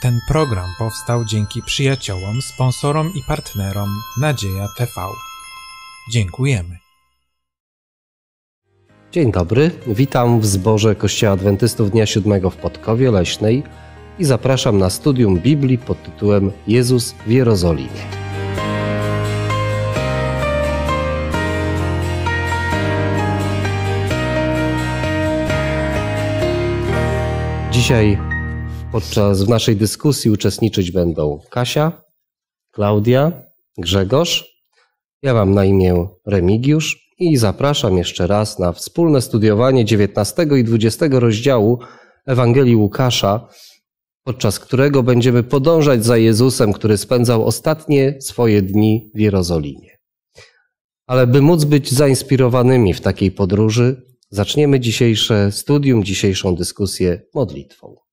Ten program powstał dzięki przyjaciołom, sponsorom i partnerom Nadzieja TV. Dziękujemy. Dzień dobry, witam w zborze Kościoła Adwentystów Dnia Siódmego w Podkowie Leśnej i zapraszam na studium Biblii pod tytułem Jezus w Jerozolimie. Dzisiaj podczas w naszej dyskusji uczestniczyć będą Kasia, Klaudia, Grzegorz. Ja mam na imię Remigiusz i zapraszam jeszcze raz na wspólne studiowanie 19 i 20 rozdziału Ewangelii Łukasza, podczas którego będziemy podążać za Jezusem, który spędzał ostatnie swoje dni w Jerozolimie. Ale by móc być zainspirowanymi w takiej podróży, zaczniemy dzisiejsze studium, dzisiejszą dyskusję modlitwą.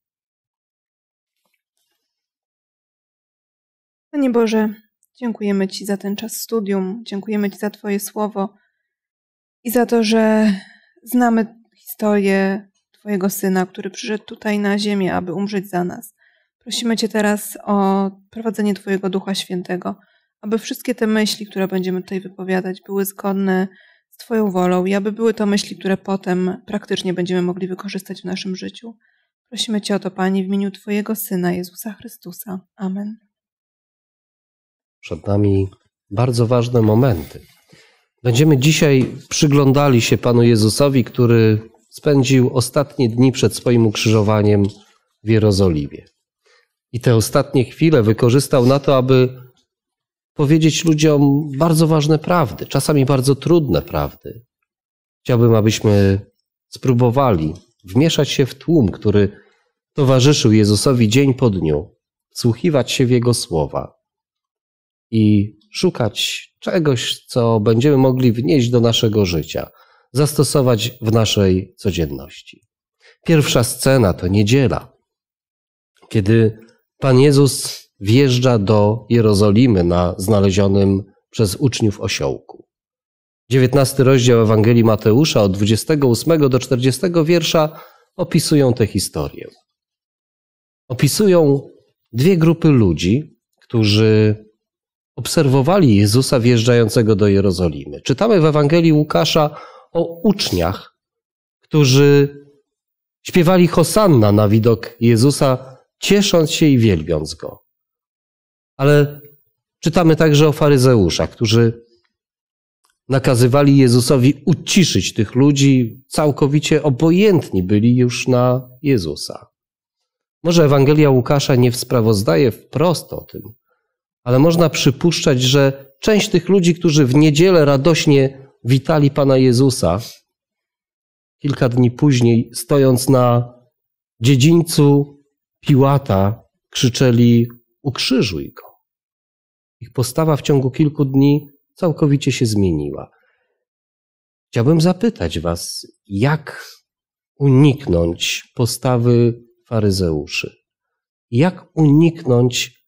Panie Boże, dziękujemy Ci za ten czas studium, dziękujemy Ci za Twoje słowo i za to, że znamy historię Twojego Syna, który przyszedł tutaj na ziemię, aby umrzeć za nas. Prosimy Cię teraz o prowadzenie Twojego Ducha Świętego, aby wszystkie te myśli, które będziemy tutaj wypowiadać, były zgodne z Twoją wolą i aby były to myśli, które potem praktycznie będziemy mogli wykorzystać w naszym życiu. Prosimy Cię o to, Panie, w imieniu Twojego Syna, Jezusa Chrystusa. Amen. Przed nami bardzo ważne momenty. Będziemy dzisiaj przyglądali się Panu Jezusowi, który spędził ostatnie dni przed swoim ukrzyżowaniem w Jerozolimie. I te ostatnie chwile wykorzystał na to, aby powiedzieć ludziom bardzo ważne prawdy, czasami bardzo trudne prawdy. Chciałbym, abyśmy spróbowali wmieszać się w tłum, który towarzyszył Jezusowi dzień po dniu, wsłuchiwać się w Jego słowa i szukać czegoś, co będziemy mogli wnieść do naszego życia, zastosować w naszej codzienności. Pierwsza scena to niedziela, kiedy Pan Jezus wjeżdża do Jerozolimy na znalezionym przez uczniów osiołku. 19 rozdział Ewangelii Mateusza od 28 do 40 wiersza opisują tę historię. Opisują dwie grupy ludzi, którzy obserwowali Jezusa wjeżdżającego do Jerozolimy. Czytamy w Ewangelii Łukasza o uczniach, którzy śpiewali hosanna na widok Jezusa, ciesząc się i wielbiąc go. Ale czytamy także o faryzeuszach, którzy nakazywali Jezusowi uciszyć tych ludzi, całkowicie obojętni byli już na Jezusa. Może Ewangelia Łukasza nie sprawozdaje wprost o tym, ale można przypuszczać, że część tych ludzi, którzy w niedzielę radośnie witali Pana Jezusa, kilka dni później, stojąc na dziedzińcu Piłata, krzyczeli: Ukrzyżuj go. Ich postawa w ciągu kilku dni całkowicie się zmieniła. Chciałbym zapytać Was, jak uniknąć postawy faryzeuszy? Jak uniknąć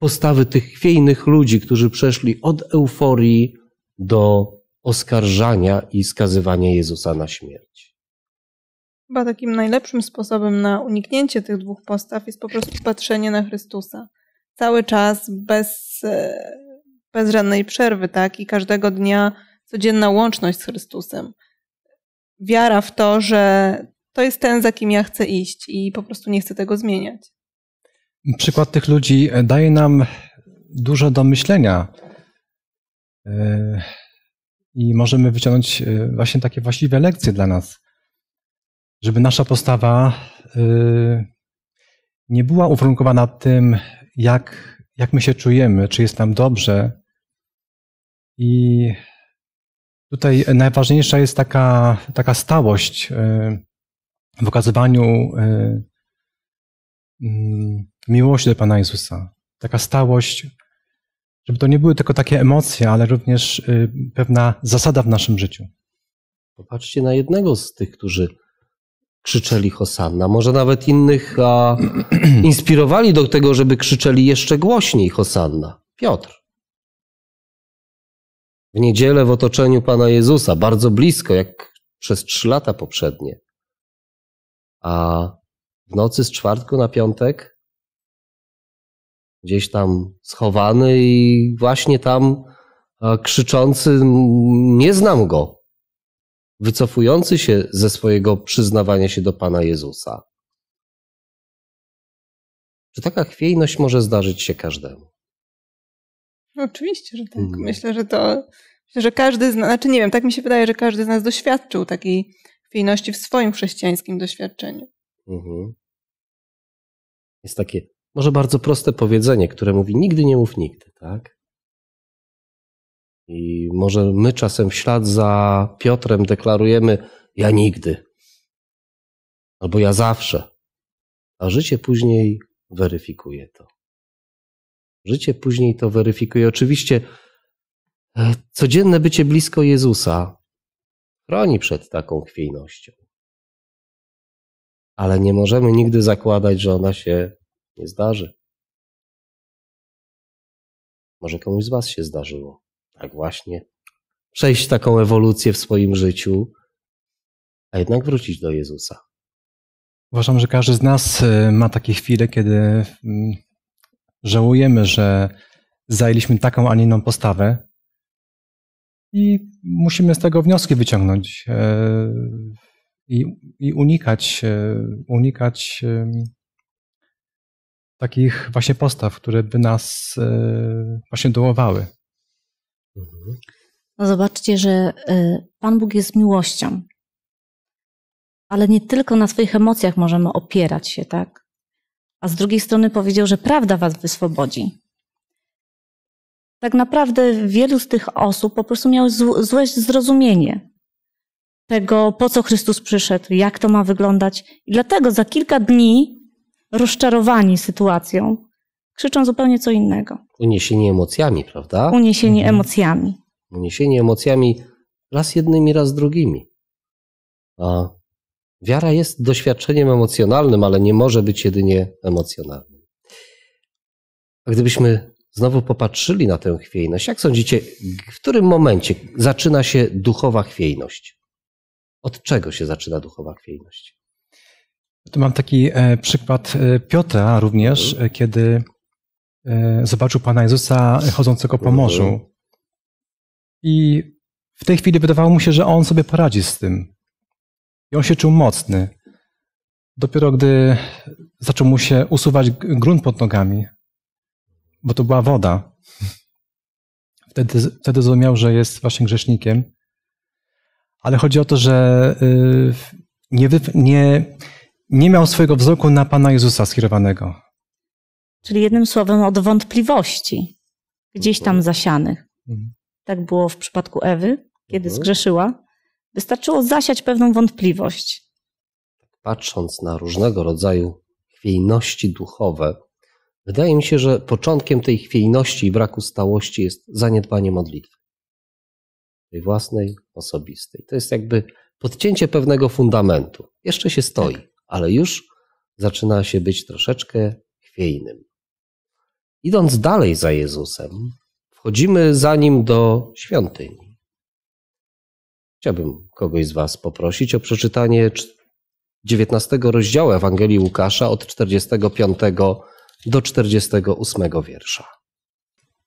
postawy tych chwiejnych ludzi, którzy przeszli od euforii do oskarżania i skazywania Jezusa na śmierć? Chyba takim najlepszym sposobem na uniknięcie tych dwóch postaw jest po prostu patrzenie na Chrystusa. Cały czas, bez, bez żadnej przerwy, tak? I każdego dnia codzienna łączność z Chrystusem. Wiara w to, że to jest ten, za kim ja chcę iść i po prostu nie chcę tego zmieniać. Przykład tych ludzi daje nam dużo do myślenia. E, I możemy wyciągnąć e, właśnie takie właściwe lekcje dla nas, żeby nasza postawa e, nie była uwarunkowana tym, jak, jak my się czujemy, czy jest nam dobrze. I tutaj najważniejsza jest taka, taka stałość w okazywaniu miłości do Pana Jezusa. Taka stałość, żeby to nie były tylko takie emocje, ale również y, pewna zasada w naszym życiu. Popatrzcie na jednego z tych, którzy krzyczeli Hosanna. Może nawet innych a, inspirowali do tego, żeby krzyczeli jeszcze głośniej Hosanna. Piotr. W niedzielę w otoczeniu Pana Jezusa, bardzo blisko, jak przez trzy lata poprzednie. A w nocy z czwartku na piątek gdzieś tam schowany i właśnie tam krzyczący: Nie znam go, wycofujący się ze swojego przyznawania się do Pana Jezusa. Czy taka chwiejność może zdarzyć się każdemu? Oczywiście, że tak. Mhm. Myślę, że to, myślę, że każdy z nas, znaczy nie wiem, tak mi się wydaje, że każdy z nas doświadczył takiej chwiejności w swoim chrześcijańskim doświadczeniu. Mhm. Jest takie może bardzo proste powiedzenie, które mówi nigdy nie mów nigdy, tak? I może my czasem w ślad za Piotrem deklarujemy ja nigdy. Albo ja zawsze. A życie później weryfikuje to. Życie później to weryfikuje. Oczywiście e, codzienne bycie blisko Jezusa chroni przed taką chwiejnością. Ale nie możemy nigdy zakładać, że ona się nie zdarzy. Może komuś z Was się zdarzyło. Tak właśnie. Przejść taką ewolucję w swoim życiu, a jednak wrócić do Jezusa. Uważam, że każdy z nas e, ma takie chwile, kiedy mm, żałujemy, że zajęliśmy taką, a nie inną postawę i musimy z tego wnioski wyciągnąć e, i, i unikać, e, unikać takich właśnie postaw, które by nas właśnie dołowały. Mhm. No zobaczcie, że Pan Bóg jest miłością ale nie tylko na swoich emocjach możemy opierać się, tak? A z drugiej strony powiedział, że prawda was wyswobodzi. Tak naprawdę wielu z tych osób po prostu miało złe zrozumienie tego, po co Chrystus przyszedł, jak to ma wyglądać. I dlatego za kilka dni, rozczarowani sytuacją, krzyczą zupełnie co innego. Uniesieni emocjami, prawda? Uniesieni mhm. emocjami. Uniesieni emocjami raz jednymi, raz drugimi. A Wiara jest doświadczeniem emocjonalnym, ale nie może być jedynie emocjonalnym. A gdybyśmy znowu popatrzyli na tę chwiejność, jak sądzicie, w którym momencie zaczyna się duchowa chwiejność? Od czego się zaczyna duchowa chwiejność? Tu mam taki e, przykład e, Piotra również, mhm. kiedy e, zobaczył Pana Jezusa chodzącego po morzu. Mhm. I w tej chwili wydawało mu się, że on sobie poradzi z tym. I on się czuł mocny. Dopiero gdy zaczął mu się usuwać grunt pod nogami, bo to była woda, wtedy, wtedy zrozumiał, że jest właśnie grzesznikiem. Ale chodzi o to, że y, nie, nie, nie miał swojego wzroku na Pana Jezusa skierowanego. Czyli jednym słowem od wątpliwości, gdzieś tam zasianych. Mhm. Tak było w przypadku Ewy, kiedy mhm. zgrzeszyła. Wystarczyło zasiać pewną wątpliwość. Patrząc na różnego rodzaju chwiejności duchowe, wydaje mi się, że początkiem tej chwiejności i braku stałości jest zaniedbanie modlitwy. Tej własnej, osobistej. To jest jakby podcięcie pewnego fundamentu. Jeszcze się stoi, tak. ale już zaczyna się być troszeczkę chwiejnym. Idąc dalej za Jezusem, wchodzimy za nim do świątyni. Chciałbym kogoś z Was poprosić o przeczytanie 19 rozdziału Ewangelii Łukasza od 45 do 48 wiersza.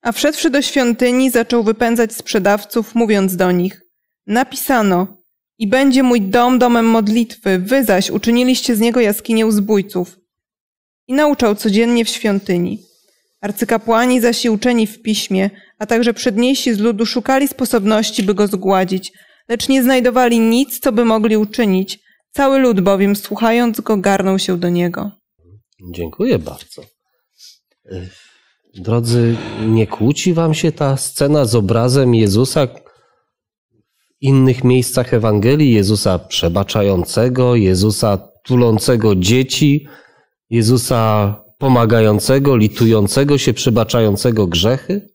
A wszedłszy do świątyni, zaczął wypędzać sprzedawców, mówiąc do nich: Napisano, i będzie mój dom domem modlitwy, wy zaś uczyniliście z niego jaskinię zbójców. I nauczał codziennie w świątyni. Arcykapłani zaś i uczeni w piśmie, a także przedniejsi z ludu szukali sposobności, by go zgładzić, lecz nie znajdowali nic, co by mogli uczynić. Cały lud bowiem, słuchając go, garnął się do niego. Dziękuję bardzo. Drodzy, nie kłóci wam się ta scena z obrazem Jezusa w innych miejscach Ewangelii? Jezusa przebaczającego, Jezusa tulącego dzieci, Jezusa pomagającego, litującego się, przebaczającego grzechy?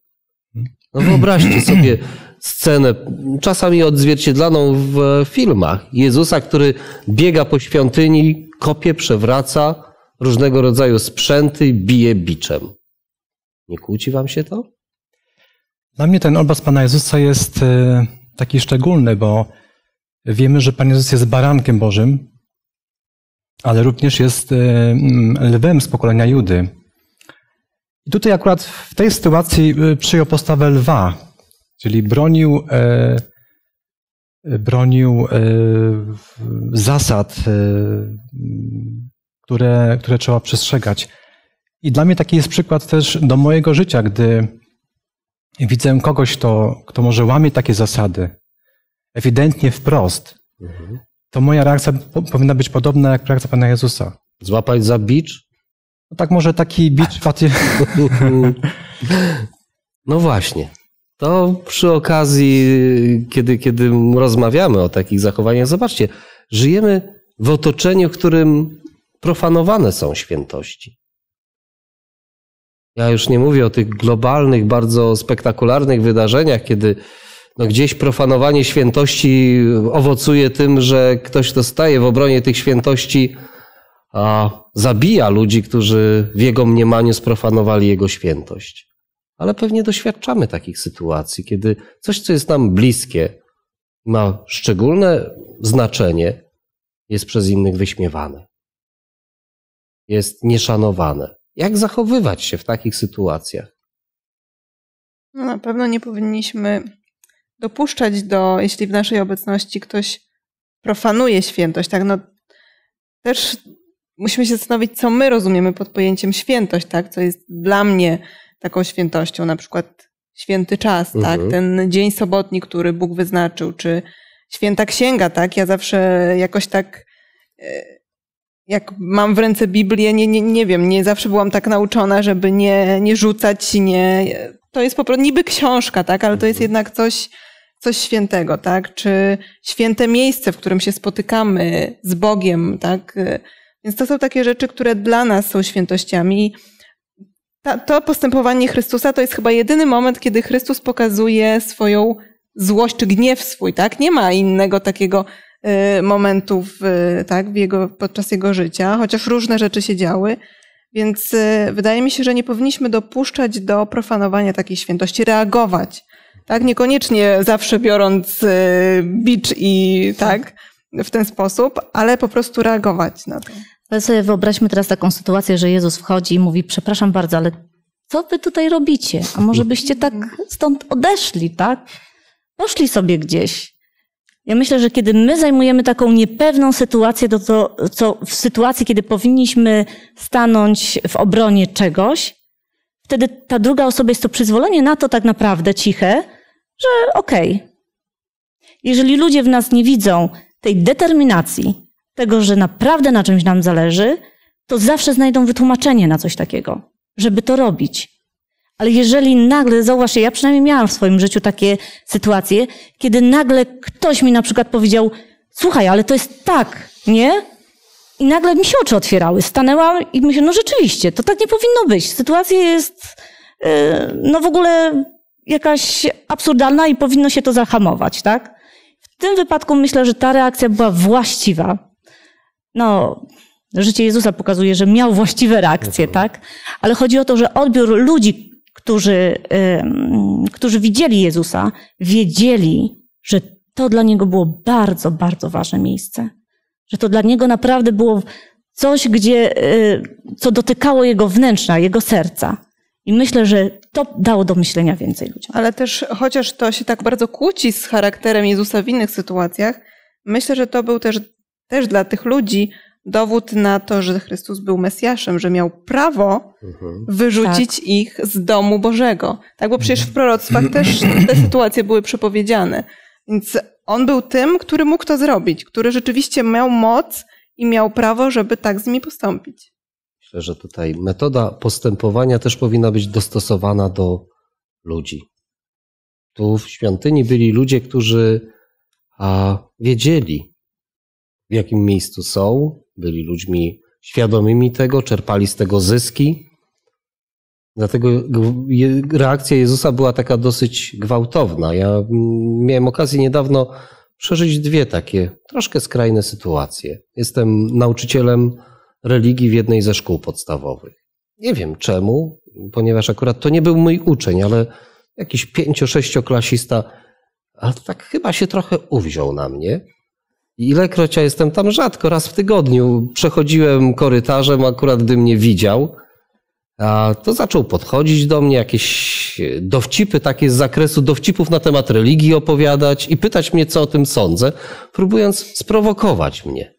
No wyobraźcie sobie scenę, czasami odzwierciedlaną w filmach. Jezusa, który biega po świątyni, kopie, przewraca różnego rodzaju sprzęty, bije biczem. Nie kłóci wam się to? Dla mnie ten obraz Pana Jezusa jest e, taki szczególny, bo wiemy, że Pan Jezus jest barankiem Bożym, ale również jest e, lwem z pokolenia Judy. I tutaj akurat w tej sytuacji y, przyjął postawę lwa, czyli bronił, e, bronił e, zasad, e, które, które trzeba przestrzegać. I dla mnie taki jest przykład też do mojego życia, gdy widzę kogoś, kto, kto może łamie takie zasady, ewidentnie wprost, Mhm. to moja reakcja po- powinna być podobna jak reakcja Pana Jezusa. Złapać za bicz? No tak może taki bicz faty... No właśnie. To przy okazji, kiedy, kiedy rozmawiamy o takich zachowaniach, zobaczcie, żyjemy w otoczeniu, w którym profanowane są świętości. Ja już nie mówię o tych globalnych, bardzo spektakularnych wydarzeniach, kiedy no gdzieś profanowanie świętości owocuje tym, że ktoś, kto staje w obronie tych świętości, a zabija ludzi, którzy w jego mniemaniu sprofanowali jego świętość. Ale pewnie doświadczamy takich sytuacji, kiedy coś, co jest nam bliskie, ma szczególne znaczenie, jest przez innych wyśmiewane. Jest nieszanowane. Jak zachowywać się w takich sytuacjach? No, na pewno nie powinniśmy dopuszczać do, jeśli w naszej obecności ktoś profanuje świętość, tak, no też musimy się zastanowić, co my rozumiemy pod pojęciem świętość, tak, co jest dla mnie taką świętością, na przykład święty czas, Mhm. tak, ten dzień sobotni, który Bóg wyznaczył, czy święta księga, tak, ja zawsze jakoś tak e, jak mam w ręce Biblię, nie, nie, nie wiem, nie zawsze byłam tak nauczona, żeby nie, nie rzucać, nie. To jest po prostu niby książka, tak, ale to jest jednak coś, coś świętego, tak? Czy święte miejsce, w którym się spotykamy z Bogiem, tak? Więc to są takie rzeczy, które dla nas są świętościami. Ta, to postępowanie Chrystusa to jest chyba jedyny moment, kiedy Chrystus pokazuje swoją złość czy gniew swój, tak? Nie ma innego takiego y, momentu w, tak, w jego, podczas jego życia, chociaż różne rzeczy się działy. Więc y, wydaje mi się, że nie powinniśmy dopuszczać do profanowania takiej świętości, reagować. Tak, niekoniecznie zawsze biorąc y, bicz i tak, w ten sposób, ale po prostu reagować na to. Ale sobie wyobraźmy teraz taką sytuację, że Jezus wchodzi i mówi, przepraszam bardzo, ale co wy tutaj robicie? A może byście tak stąd odeszli, tak? Poszli sobie gdzieś. Ja myślę, że kiedy my zajmujemy taką niepewną sytuację, to, to co w sytuacji, kiedy powinniśmy stanąć w obronie czegoś, wtedy ta druga osoba jest to przyzwolenie na to tak naprawdę ciche, że okej. Jeżeli ludzie w nas nie widzą tej determinacji, tego, że naprawdę na czymś nam zależy, to zawsze znajdą wytłumaczenie na coś takiego, żeby to robić. Ale jeżeli nagle, zauważcie, ja przynajmniej miałam w swoim życiu takie sytuacje, kiedy nagle ktoś mi na przykład powiedział, słuchaj, ale to jest tak, nie? I nagle mi się oczy otwierały. Stanęłam i myślę, no rzeczywiście, to tak nie powinno być. Sytuacja jest, yy, no w ogóle jakaś absurdalna i powinno się to zahamować, tak? W tym wypadku myślę, że ta reakcja była właściwa. No, życie Jezusa pokazuje, że miał właściwe reakcje, tak? Ale chodzi o to, że odbiór ludzi, którzy, którzy widzieli Jezusa, wiedzieli, że to dla niego było bardzo, bardzo ważne miejsce. Że to dla niego naprawdę było coś, gdzie, y, co dotykało jego wnętrza, jego serca. I myślę, że to dało do myślenia więcej ludziom. Ale też, chociaż to się tak bardzo kłóci z charakterem Jezusa w innych sytuacjach, myślę, że to był też, też dla tych ludzi dowód na to, że Chrystus był Mesjaszem, że miał prawo wyrzucić ich z domu Bożego. Tak, bo przecież w proroctwach też te sytuacje były przepowiedziane. Więc on był tym, który mógł to zrobić, który rzeczywiście miał moc i miał prawo, żeby tak z nimi postąpić. Myślę, że tutaj metoda postępowania też powinna być dostosowana do ludzi. Tu w świątyni byli ludzie, którzy a, wiedzieli, w jakim miejscu są, byli ludźmi świadomymi tego, czerpali z tego zyski. Dlatego reakcja Jezusa była taka dosyć gwałtowna. Ja miałem okazję niedawno przeżyć dwie takie troszkę skrajne sytuacje. Jestem nauczycielem religii w jednej ze szkół podstawowych. Nie wiem czemu, ponieważ akurat to nie był mój uczeń, ale jakiś pięcio-sześcioklasista, ale tak chyba się trochę uwziął na mnie. Ilekroć ja jestem tam rzadko, raz w tygodniu, przechodziłem korytarzem, akurat gdy mnie widział, A to zaczął podchodzić do mnie, jakieś dowcipy takie z zakresu dowcipów na temat religii opowiadać i pytać mnie, co o tym sądzę, próbując sprowokować mnie.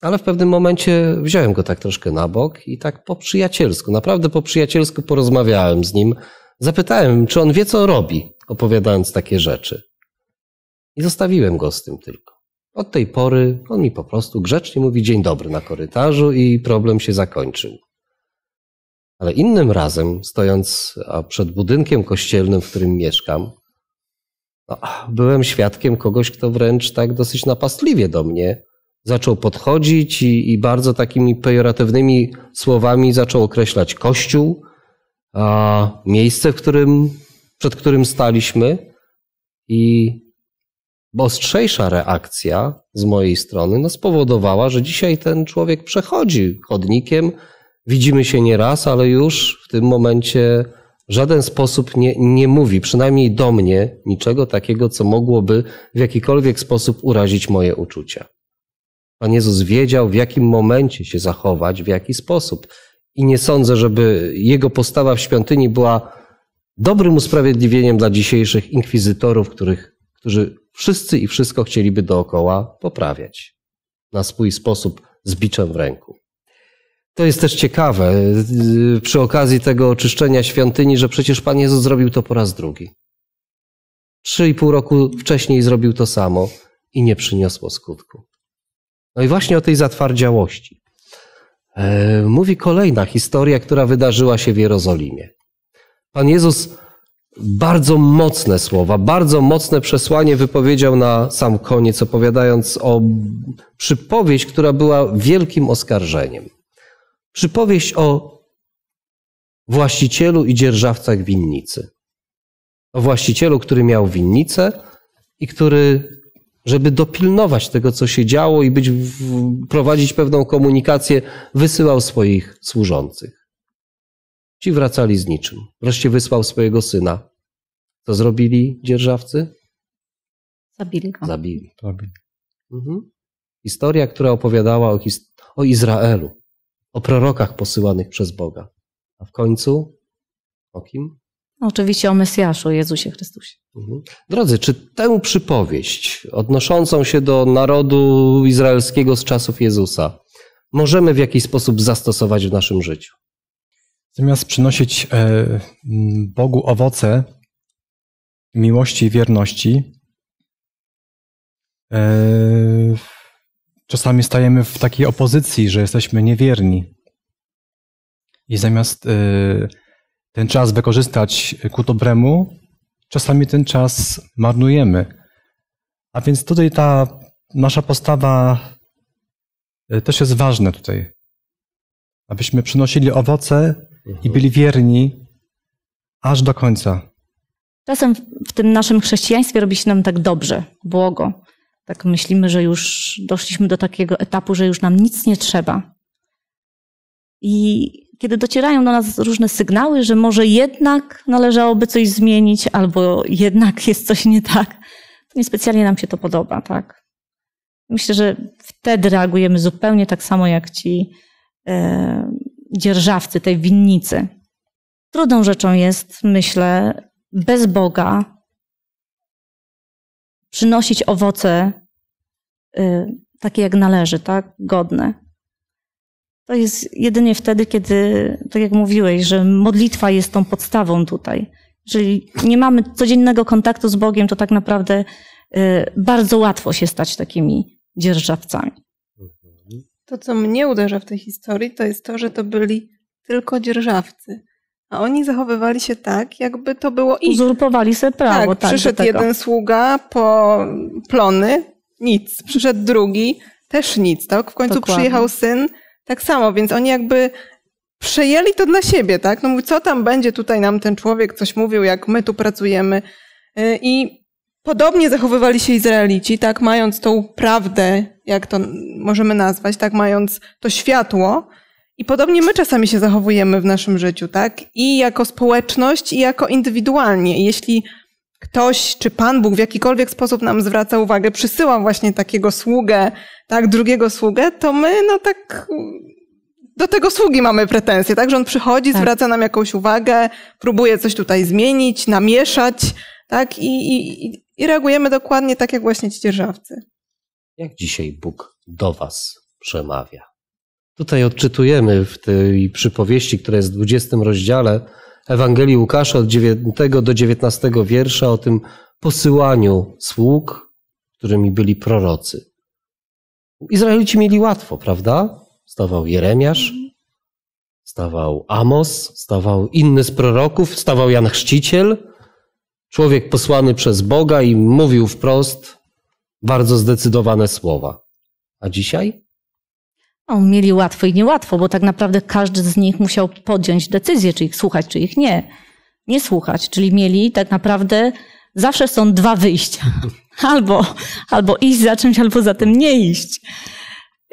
Ale w pewnym momencie wziąłem go tak troszkę na bok i tak po przyjacielsku, naprawdę po przyjacielsku porozmawiałem z nim. Zapytałem, czy on wie, co robi, opowiadając takie rzeczy. I zostawiłem go z tym tylko. Od tej pory on mi po prostu grzecznie mówi dzień dobry na korytarzu i problem się zakończył. Ale innym razem, stojąc przed budynkiem kościelnym, w którym mieszkam, no, byłem świadkiem kogoś, kto wręcz tak dosyć napastliwie do mnie zaczął podchodzić i, i bardzo takimi pejoratywnymi słowami zaczął określać kościół, a miejsce, w którym, przed którym staliśmy i ostrzejsza reakcja z mojej strony no, spowodowała, że dzisiaj ten człowiek przechodzi chodnikiem, widzimy się nieraz, ale już w tym momencie w żaden sposób nie, nie mówi, przynajmniej do mnie, niczego takiego, co mogłoby w jakikolwiek sposób urazić moje uczucia. Pan Jezus wiedział, w jakim momencie się zachować, w jaki sposób. I nie sądzę, żeby jego postawa w świątyni była dobrym usprawiedliwieniem dla dzisiejszych inkwizytorów, których, którzy wszyscy i wszystko chcieliby dookoła poprawiać na swój sposób z biczem w ręku. To jest też ciekawe y, przy okazji tego oczyszczenia świątyni, że przecież Pan Jezus zrobił to po raz drugi. Trzy i pół roku wcześniej zrobił to samo i nie przyniosło skutku. No i właśnie o tej zatwardziałości. E, mówi kolejna historia, która wydarzyła się w Jerozolimie. Pan Jezus bardzo mocne słowa, bardzo mocne przesłanie wypowiedział na sam koniec, opowiadając o przypowieść, która była wielkim oskarżeniem. Przypowieść o właścicielu i dzierżawcach winnicy. O właścicielu, który miał winnicę i który, żeby dopilnować tego, co się działo i być, prowadzić pewną komunikację, wysyłał swoich służących. Ci wracali z niczym. Wreszcie wysłał swojego syna. Co zrobili dzierżawcy? Zabili go. Zabili. Mhm. Historia, która opowiadała o, his- o Izraelu, o prorokach posyłanych przez Boga. A w końcu o kim? No, oczywiście o Mesjaszu, o Jezusie Chrystusie. Mhm. Drodzy, czy tę przypowieść odnoszącą się do narodu izraelskiego z czasów Jezusa możemy w jakiś sposób zastosować w naszym życiu? Zamiast przynosić e, Bogu owoce miłości i wierności, e, czasami stajemy w takiej opozycji, że jesteśmy niewierni. I zamiast e, ten czas wykorzystać ku dobremu, czasami ten czas marnujemy. A więc tutaj ta nasza postawa też jest ważna tutaj. Abyśmy przynosili owoce i byli wierni aż do końca. Czasem w tym naszym chrześcijaństwie robi się nam tak dobrze, błogo. Tak myślimy, że już doszliśmy do takiego etapu, że już nam nic nie trzeba. I kiedy docierają do nas różne sygnały, że może jednak należałoby coś zmienić, albo jednak jest coś nie tak, to niespecjalnie nam się to podoba, tak? Myślę, że wtedy reagujemy zupełnie tak samo jak ci e, dzierżawcy tej winnicy. Trudną rzeczą jest, myślę, bez Boga przynosić owoce y, takie jak należy, tak? Godne. To jest jedynie wtedy, kiedy, tak jak mówiłeś, że modlitwa jest tą podstawą tutaj. Jeżeli nie mamy codziennego kontaktu z Bogiem, to tak naprawdę y, bardzo łatwo się stać takimi dzierżawcami. To, co mnie uderza w tej historii, to jest to, że to byli tylko dzierżawcy. A oni zachowywali się tak, jakby to było ich. Uzurpowali sobie prawo. Tak, tak przyszedł jeden sługa po plony, nic. Przyszedł drugi, też nic. Tak? W końcu Dokładnie. przyjechał syn, tak samo. Więc oni jakby przejęli to dla siebie, tak? No mówi, co tam będzie tutaj nam ten człowiek coś mówił, jak my tu pracujemy. Y, I podobnie zachowywali się Izraelici, tak? Mając tą prawdę, jak to możemy nazwać, tak? Mając to światło, i podobnie my czasami się zachowujemy w naszym życiu, tak? I jako społeczność, i jako indywidualnie. Jeśli ktoś, czy Pan Bóg w jakikolwiek sposób nam zwraca uwagę, przysyła właśnie takiego sługę, tak, drugiego sługę, to my, no tak, do tego sługi mamy pretensje, tak? Że on przychodzi, Tak. zwraca nam jakąś uwagę, próbuje coś tutaj zmienić, namieszać, tak? I, i, i reagujemy dokładnie tak, jak właśnie ci dzierżawcy. Jak dzisiaj Bóg do Was przemawia? Tutaj odczytujemy w tej przypowieści, która jest w 20 rozdziale Ewangelii Łukasza od 9 do 19 wiersza o tym posyłaniu sług, którymi byli prorocy. Izraelici mieli łatwo, prawda? Stawał Jeremiasz, stawał Amos, stawał inny z proroków, stawał Jan Chrzciciel, człowiek posłany przez Boga i mówił wprost bardzo zdecydowane słowa. A dzisiaj? No, mieli łatwo i niełatwo, bo tak naprawdę każdy z nich musiał podjąć decyzję, czy ich słuchać, czy ich nie. Nie słuchać, czyli mieli tak naprawdę zawsze są dwa wyjścia. Albo, albo iść za czymś, albo za tym nie iść.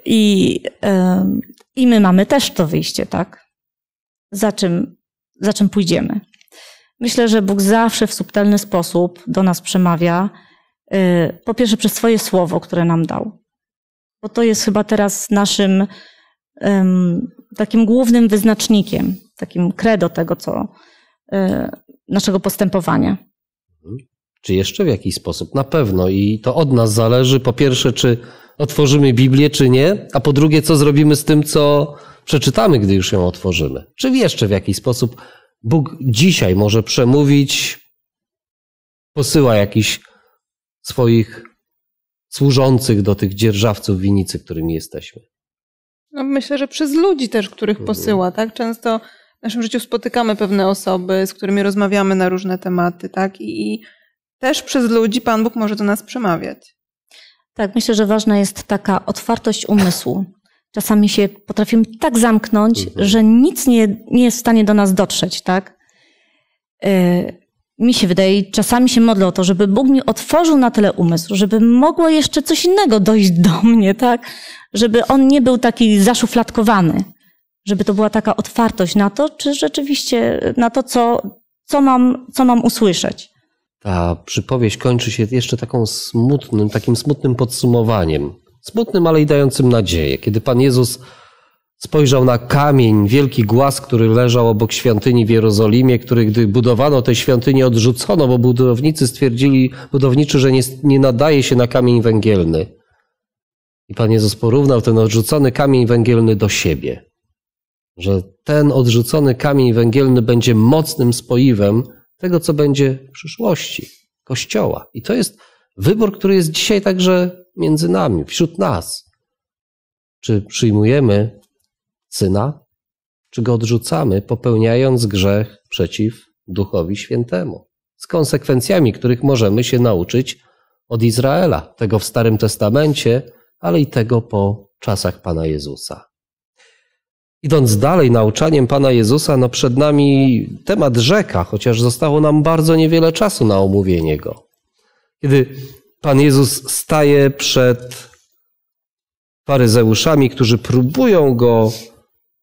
I, em, I my mamy też to wyjście, tak? Za czym, za czym pójdziemy. Myślę, że Bóg zawsze w subtelny sposób do nas przemawia. y, Po pierwsze, przez swoje słowo, które nam dał. Bo to jest chyba teraz naszym takim głównym wyznacznikiem, takim credo tego, co y, naszego postępowania. Czy jeszcze w jakiś sposób? Na pewno. I to od nas zależy. Po pierwsze, czy otworzymy Biblię, czy nie. A po drugie, co zrobimy z tym, co przeczytamy, gdy już ją otworzymy. Czy jeszcze w jakiś sposób Bóg dzisiaj może przemówić, posyła jakichś swoich służących do tych dzierżawców winicy, którymi jesteśmy. No, myślę, że przez ludzi też, których Mhm. posyła, tak? Często w naszym życiu spotykamy pewne osoby, z którymi rozmawiamy na różne tematy, tak? I, i też przez ludzi Pan Bóg może do nas przemawiać. Tak, myślę, że ważna jest taka otwartość umysłu. Czasami się potrafimy tak zamknąć, Mhm. że nic nie, nie jest w stanie do nas dotrzeć, tak? Yy, Mi się wydaje, i czasami się modlę o to, żeby Bóg mi otworzył na tyle umysł, żeby mogło jeszcze coś innego dojść do mnie, tak? Żeby on nie był taki zaszufladkowany. Żeby to była taka otwartość na to, czy rzeczywiście na to, co, co, mam, co mam usłyszeć. Ta przypowieść kończy się jeszcze taką smutnym, takim smutnym podsumowaniem. Smutnym, ale i dającym nadzieję. Kiedy Pan Jezus spojrzał na kamień, wielki głaz, który leżał obok świątyni w Jerozolimie, który gdy budowano tę świątynię odrzucono, bo budownicy stwierdzili, budowniczy, że nie, nie nadaje się na kamień węgielny. I Pan Jezus porównał ten odrzucony kamień węgielny do siebie. Że ten odrzucony kamień węgielny będzie mocnym spoiwem tego, co będzie w przyszłości Kościoła. I to jest wybór, który jest dzisiaj także między nami, wśród nas. Czy przyjmujemy syna, czy go odrzucamy, popełniając grzech przeciw Duchowi Świętemu? Z konsekwencjami, których możemy się nauczyć od Izraela, tego w Starym Testamencie, ale i tego po czasach Pana Jezusa. Idąc dalej nauczaniem Pana Jezusa, no przed nami temat rzeka, chociaż zostało nam bardzo niewiele czasu na omówienie go. Kiedy Pan Jezus staje przed faryzeuszami, którzy próbują go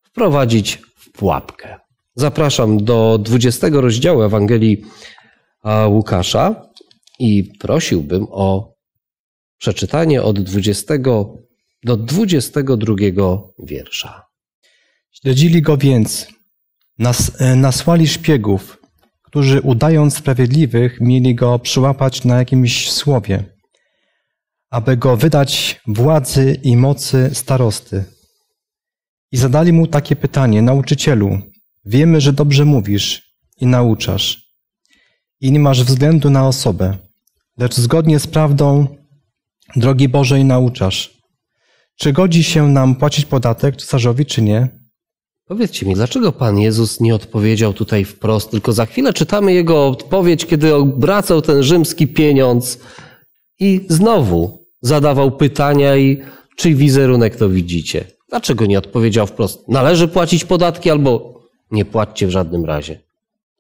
wprowadzić w pułapkę. Zapraszam do 20 rozdziału Ewangelii Łukasza i prosiłbym o przeczytanie od 20 do 22 wiersza. Śledzili go więc, nas, e, nasłali szpiegów, którzy udając sprawiedliwych mieli go przyłapać na jakimś słowie, aby go wydać władzy i mocy starosty. I zadali mu takie pytanie, nauczycielu, wiemy, że dobrze mówisz i nauczasz i nie masz względu na osobę, lecz zgodnie z prawdą drogi Bożej nauczasz. Czy godzi się nam płacić podatek cesarzowi, czy nie? Powiedzcie mi, dlaczego Pan Jezus nie odpowiedział tutaj wprost, tylko za chwilę czytamy Jego odpowiedź, kiedy obracał ten rzymski pieniądz i znowu zadawał pytania i czyj wizerunek to widzicie? Dlaczego nie odpowiedział wprost? Należy płacić podatki albo nie płaccie w żadnym razie.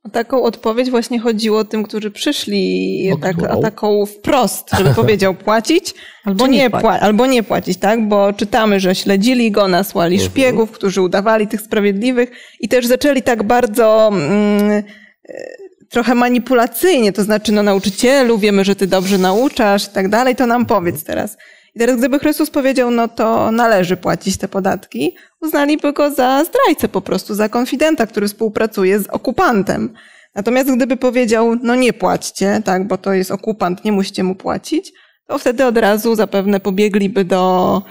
O taką odpowiedź właśnie chodziło tym, którzy przyszli O tak, a taką wprost, żeby powiedział płacić Albo nie płacić. pła- albo nie płacić, tak? Bo czytamy, że śledzili go, nasłali Mhm. szpiegów, którzy udawali tych sprawiedliwych i też zaczęli tak bardzo mm, e, trochę manipulacyjnie, to znaczy no nauczycielu, wiemy, że ty dobrze nauczasz i tak dalej, to nam powiedz teraz. I teraz gdyby Chrystus powiedział, no to należy płacić te podatki, uznaliby go za zdrajcę po prostu, za konfidenta, który współpracuje z okupantem. Natomiast gdyby powiedział, no nie płaćcie, tak, bo to jest okupant, nie musicie mu płacić, to wtedy od razu zapewne pobiegliby do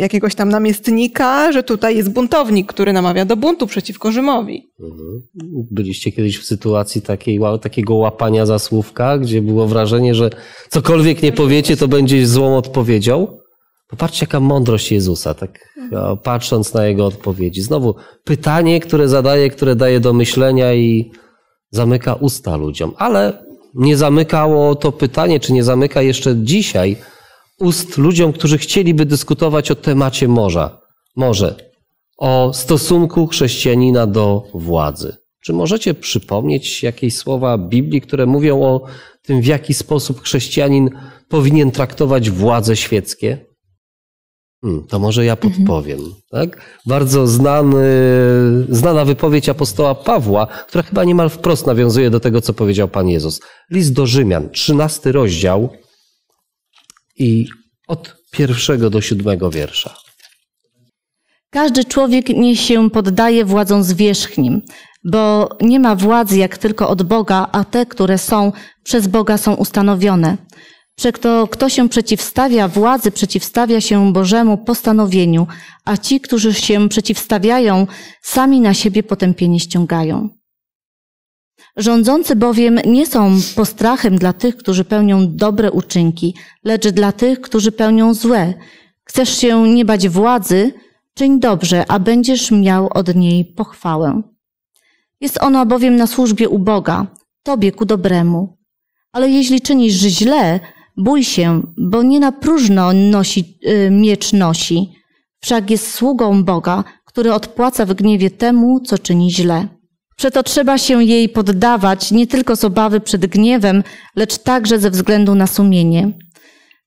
jakiegoś tam namiestnika, że tutaj jest buntownik, który namawia do buntu przeciwko Rzymowi. Mhm. Byliście kiedyś w sytuacji takiej, takiego łapania za słówka, gdzie było wrażenie, że cokolwiek nie powiecie, to będzie złą odpowiedzią? Popatrzcie, jaka mądrość Jezusa, tak patrząc na jego odpowiedzi. Znowu pytanie, które zadaje, które daje do myślenia i zamyka usta ludziom. Ale nie zamykało to pytanie, czy nie zamyka jeszcze dzisiaj ust ludziom, którzy chcieliby dyskutować o temacie morza. Może o stosunku chrześcijanina do władzy. Czy możecie przypomnieć jakieś słowa Biblii, które mówią o tym, w jaki sposób chrześcijanin powinien traktować władze świeckie? Hmm, to może ja mhm. podpowiem. Mhm. Tak? Bardzo znany, znana wypowiedź apostoła Pawła, która chyba niemal wprost nawiązuje do tego, co powiedział Pan Jezus. List do Rzymian, trzynasty rozdział i od pierwszego do siódmego wiersza. Każdy człowiek nie się poddaje władzom zwierzchnim, bo nie ma władzy jak tylko od Boga, a te, które są przez Boga są ustanowione. Kto, kto się przeciwstawia władzy, przeciwstawia się Bożemu postanowieniu, a ci, którzy się przeciwstawiają, sami na siebie potępienie ściągają. Rządzący bowiem nie są postrachem dla tych, którzy pełnią dobre uczynki, lecz dla tych, którzy pełnią złe. Chcesz się nie bać władzy, czyń dobrze, a będziesz miał od niej pochwałę. Jest ona bowiem na służbie u Boga, tobie ku dobremu. Ale jeśli czynisz źle, Bój się, bo nie na próżno nosi, y, miecz nosi. Wszak jest sługą Boga, który odpłaca w gniewie temu, co czyni źle. Przeto trzeba się jej poddawać nie tylko z obawy przed gniewem, lecz także ze względu na sumienie.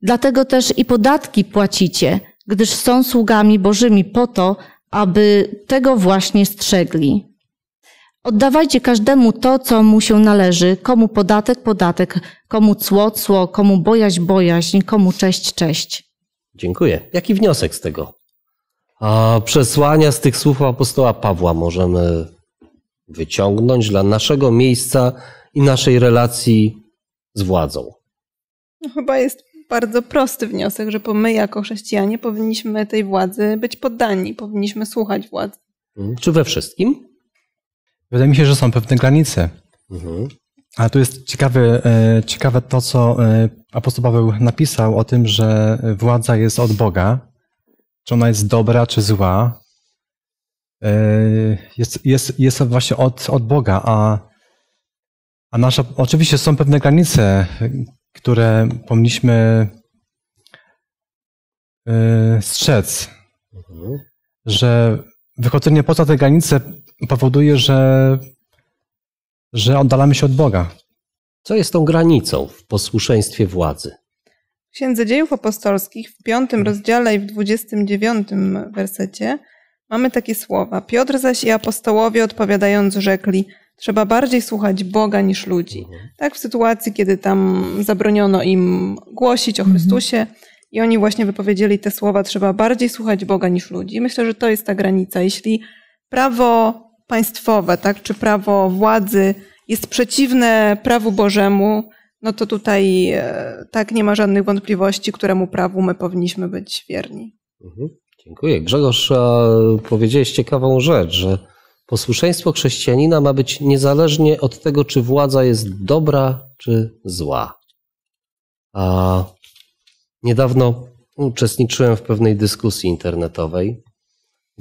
Dlatego też i podatki płacicie, gdyż są sługami Bożymi po to, aby tego właśnie strzegli. Oddawajcie każdemu to, co mu się należy, komu podatek, podatek, komu cło, cło, komu bojaźń, bojaźń, komu cześć, cześć. Dziękuję. Jaki wniosek z tego? A przesłania z tych słów apostoła Pawła możemy wyciągnąć dla naszego miejsca i naszej relacji z władzą? No, chyba jest bardzo prosty wniosek, że my jako chrześcijanie powinniśmy tej władzy być poddani, powinniśmy słuchać władzy. Hmm. Czy we wszystkim? Wydaje mi się, że są pewne granice. Mhm. Ale tu jest ciekawe, e, ciekawe to, co e, apostoł Paweł napisał o tym, że władza jest od Boga. Czy ona jest dobra, czy zła. E, jest, jest, jest właśnie od, od Boga, a, a nasza, oczywiście są pewne granice, które powinniśmy strzec. Mhm. Że wychodzenie poza te granice powoduje, że, że oddalamy się od Boga. Co jest tą granicą w posłuszeństwie władzy? W Księdze Dziejów Apostolskich w piątym rozdziale i w dwudziestym dziewiątym wersecie mamy takie słowa. Piotr zaś i apostołowie odpowiadając rzekli, trzeba bardziej słuchać Boga niż ludzi. Tak w sytuacji, kiedy tam zabroniono im głosić o. Chrystusie i oni właśnie wypowiedzieli te słowa, trzeba bardziej słuchać Boga niż ludzi. Myślę, że to jest ta granica. Jeśli prawo państwowe, tak, czy prawo władzy jest przeciwne prawu Bożemu, no to tutaj e, tak nie ma żadnych wątpliwości, któremu prawu my powinniśmy być wierni. Mhm. Dziękuję. Grzegorz, powiedziałeś ciekawą rzecz, że posłuszeństwo chrześcijanina ma być niezależnie od tego, czy władza jest dobra, czy zła. A niedawno uczestniczyłem w pewnej dyskusji internetowej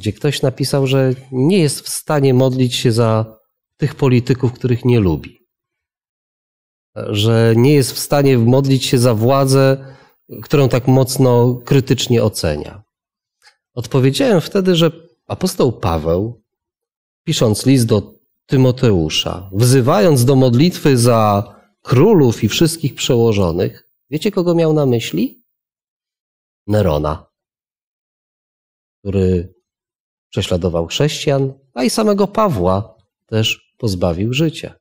gdzie ktoś napisał, że nie jest w stanie modlić się za tych polityków, których nie lubi. Że nie jest w stanie modlić się za władzę, którą tak mocno krytycznie ocenia. Odpowiedziałem wtedy, że apostoł Paweł, pisząc list do Tymoteusza, wzywając do modlitwy za królów i wszystkich przełożonych, wiecie kogo miał na myśli? Nerona, który prześladował chrześcijan, a i samego Pawła też pozbawił życia.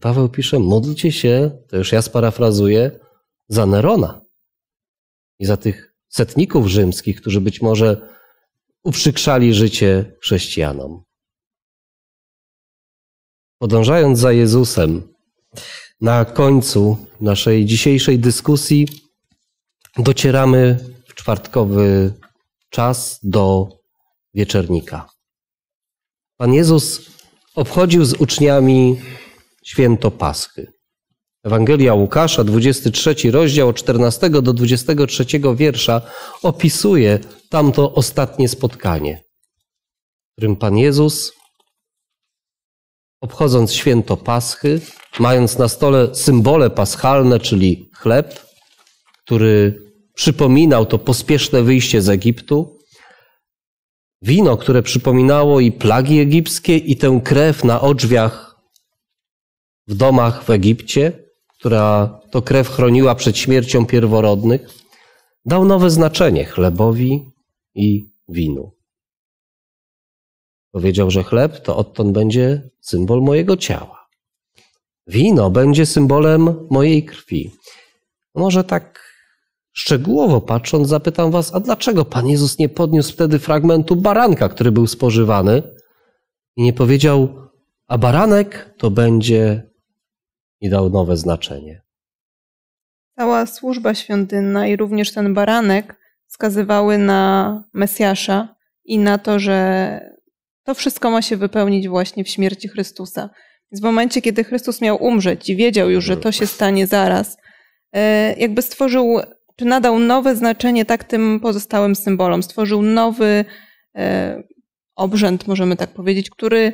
Paweł pisze: módlcie się, to już ja sparafrazuję, za Nerona. i za tych setników rzymskich, którzy być może uprzykrzali życie chrześcijanom. Podążając za Jezusem, na końcu naszej dzisiejszej dyskusji docieramy w czwartkowy czas do wieczernika. Pan Jezus obchodził z uczniami święto Paschy. Ewangelia Łukasza, 23 rozdział, od 14 do 23 wiersza opisuje tamto ostatnie spotkanie, w którym Pan Jezus, obchodząc święto Paschy, mając na stole symbole paschalne, czyli chleb, który przypominał to pospieszne wyjście z Egiptu, wino, które przypominało i plagi egipskie, i tę krew na odrzwiach w domach w Egipcie, która to krew chroniła przed śmiercią pierworodnych, dał nowe znaczenie chlebowi i winu. Powiedział, że chleb to odtąd będzie symbol mojego ciała. Wino będzie symbolem mojej krwi. Może tak szczegółowo patrząc, zapytam Was, a dlaczego Pan Jezus nie podniósł wtedy fragmentu baranka, który był spożywany i nie powiedział, a baranek to będzie i dał nowe znaczenie. Cała służba świątynna i również ten baranek wskazywały na Mesjasza i na to, że to wszystko ma się wypełnić właśnie w śmierci Chrystusa. Więc w momencie, kiedy Chrystus miał umrzeć i wiedział już, że to się stanie zaraz, e, jakby stworzył, czy nadał nowe znaczenie tak tym pozostałym symbolom. Stworzył nowy e, obrzęd, możemy tak powiedzieć, który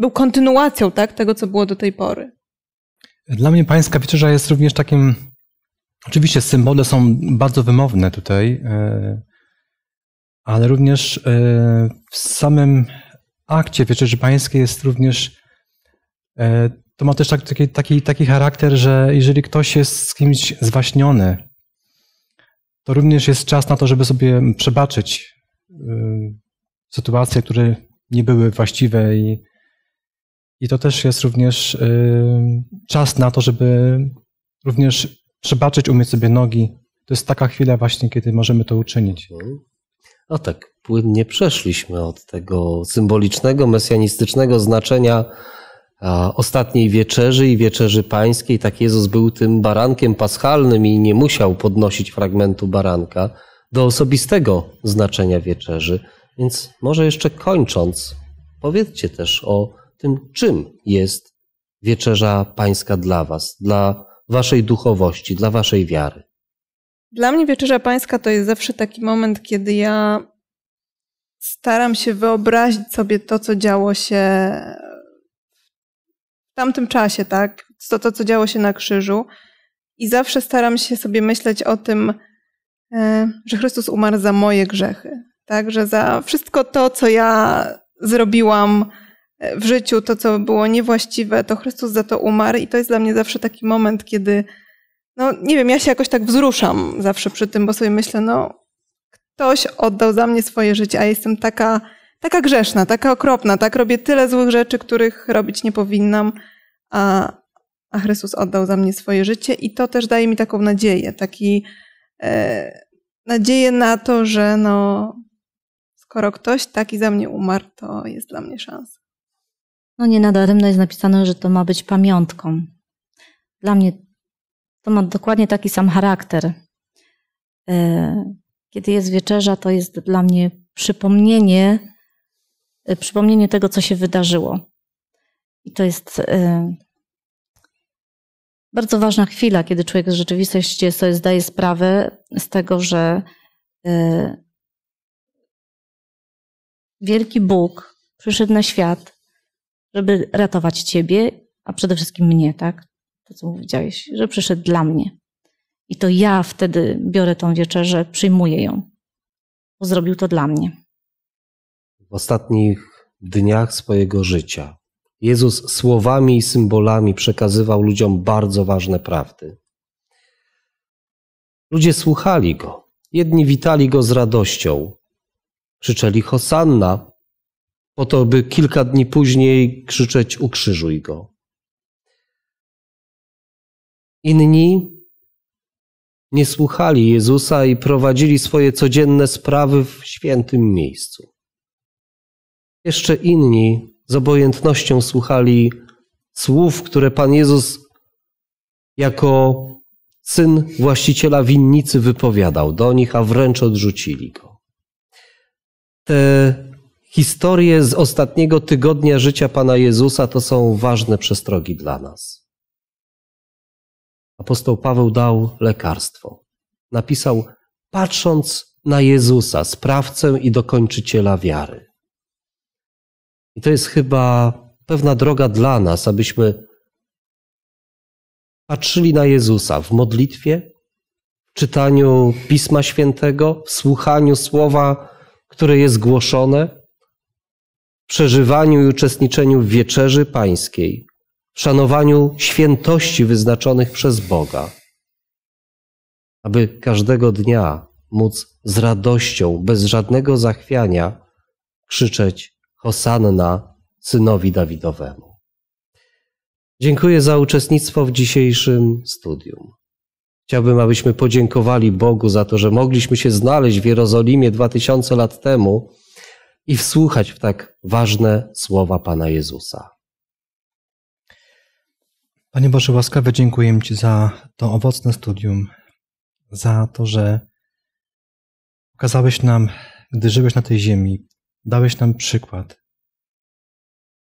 był kontynuacją tak, tego, co było do tej pory. Dla mnie pańska wieczerza jest również takim. Oczywiście symbole są bardzo wymowne tutaj, e, ale również e, w samym akcie wieczerzy pańskiej jest również. E, to ma też taki, taki, taki charakter, że jeżeli ktoś jest z kimś zwaśniony, to również jest czas na to, żeby sobie przebaczyć sytuacje, które nie były właściwe i, i to też jest również y, czas na to, żeby również przebaczyć, umyć sobie nogi. To jest taka chwila właśnie, kiedy możemy to uczynić. No tak, płynnie przeszliśmy od tego symbolicznego, mesjanistycznego znaczenia ostatniej wieczerzy i wieczerzy pańskiej. Tak Jezus był tym barankiem paschalnym i nie musiał podnosić fragmentu baranka do osobistego znaczenia wieczerzy. Więc może jeszcze kończąc, powiedzcie też o tym, czym jest wieczerza pańska dla Was, dla Waszej duchowości, dla Waszej wiary. Dla mnie wieczerza pańska to jest zawsze taki moment, kiedy ja staram się wyobrazić sobie to, co działo się w tamtym czasie, tak? To, to co działo się na krzyżu. I zawsze staram się sobie myśleć o tym, e, że Chrystus umarł za moje grzechy. Tak, że za wszystko to, co ja zrobiłam, w życiu, to co było niewłaściwe, to Chrystus za to umarł i to jest dla mnie zawsze taki moment, kiedy, no nie wiem, ja się jakoś tak wzruszam zawsze przy tym, bo sobie myślę, no ktoś oddał za mnie swoje życie, a jestem taka, taka grzeszna, taka okropna, tak robię tyle złych rzeczy, których robić nie powinnam, a, a Chrystus oddał za mnie swoje życie i to też daje mi taką nadzieję, taki e, nadzieję na to, że no skoro ktoś taki za mnie umarł, to jest dla mnie szansa. No nie nadaremno jest napisane, że to ma być pamiątką. Dla mnie to ma dokładnie taki sam charakter. E, kiedy jest wieczerza, to jest dla mnie przypomnienie, e, przypomnienie tego, co się wydarzyło. I to jest e, bardzo ważna chwila, kiedy człowiek z rzeczywistości sobie zdaje sprawę z tego, że wielki Bóg przyszedł na świat żeby ratować ciebie, a przede wszystkim mnie, tak? To, co powiedziałeś, że przyszedł dla mnie. I to ja wtedy biorę tą wieczerzę, przyjmuję ją, bo zrobił to dla mnie. W ostatnich dniach swojego życia Jezus słowami i symbolami przekazywał ludziom bardzo ważne prawdy. Ludzie słuchali go. Jedni witali go z radością. Krzyczeli Hosanna, po to, by kilka dni później krzyczeć ukrzyżuj go. Inni nie słuchali Jezusa i prowadzili swoje codzienne sprawy w świętym miejscu. Jeszcze inni z obojętnością słuchali słów, które Pan Jezus jako syn właściciela winnicy wypowiadał do nich, a wręcz odrzucili go. Te historie z ostatniego tygodnia życia Pana Jezusa to są ważne przestrogi dla nas. Apostoł Paweł dał lekarstwo. Napisał, patrząc na Jezusa, sprawcę i dokończyciela wiary. I to jest chyba pewna droga dla nas, abyśmy patrzyli na Jezusa w modlitwie, w czytaniu Pisma Świętego, w słuchaniu słowa, które jest głoszone, przeżywaniu i uczestniczeniu w wieczerzy pańskiej, w szanowaniu świętości wyznaczonych przez Boga, aby każdego dnia móc z radością, bez żadnego zachwiania, krzyczeć Hosanna synowi Dawidowemu. Dziękuję za uczestnictwo w dzisiejszym studium. Chciałbym, abyśmy podziękowali Bogu za to, że mogliśmy się znaleźć w Jerozolimie dwa tysiące lat temu i wsłuchać w tak ważne słowa Pana Jezusa. Panie Boże, łaskawie dziękuję Ci za to owocne studium, za to, że pokazałeś nam, gdy żyłeś na tej ziemi, dałeś nam przykład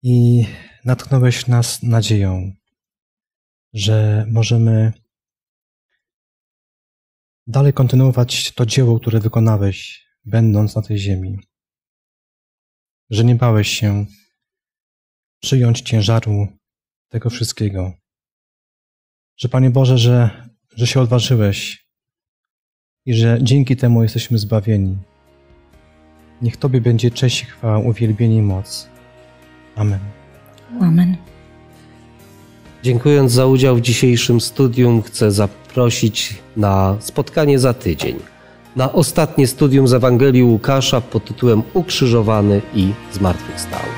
i natknąłeś nas nadzieją, że możemy dalej kontynuować to dzieło, które wykonałeś, będąc na tej ziemi. Że nie bałeś się przyjąć ciężaru tego wszystkiego. Że Panie Boże, że, że się odważyłeś i że dzięki temu jesteśmy zbawieni. Niech Tobie będzie cześć, chwała, uwielbienie i moc. Amen. Amen. Dziękując za udział w dzisiejszym studium, chcę zaprosić na spotkanie za tydzień. Na ostatnie studium z Ewangelii Łukasza pod tytułem Ukrzyżowany i Zmartwychwstały.